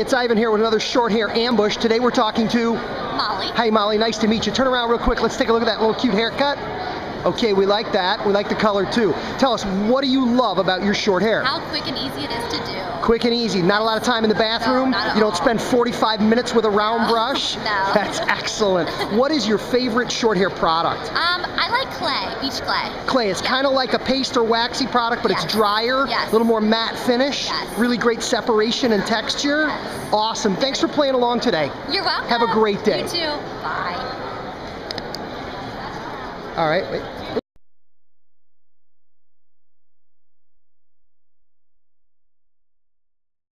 it's Ivan here with another short hair ambush. Today we're talking to Molly. Hey Molly, nice to meet you. Turn around real quick. Let's take a look at that little cute haircut. Okay, we like that. We like the color too. Tell us, what do you love about your short hair? How quick and easy it is to do. Quick and easy. Not a lot of time in the bathroom. No, you don't all. spend 45 minutes with a round No, brush. no. That's excellent. what is your favorite short hair product? Um, I like clay, beach clay. Clay. It's kind of like a paste or waxy product, but it's Yes. drier, Yes. a little more matte finish, Yes. really great separation and texture. Yes. Awesome. Thanks for playing along today. You're welcome. Have a great day. You too. Bye. All right. Wait.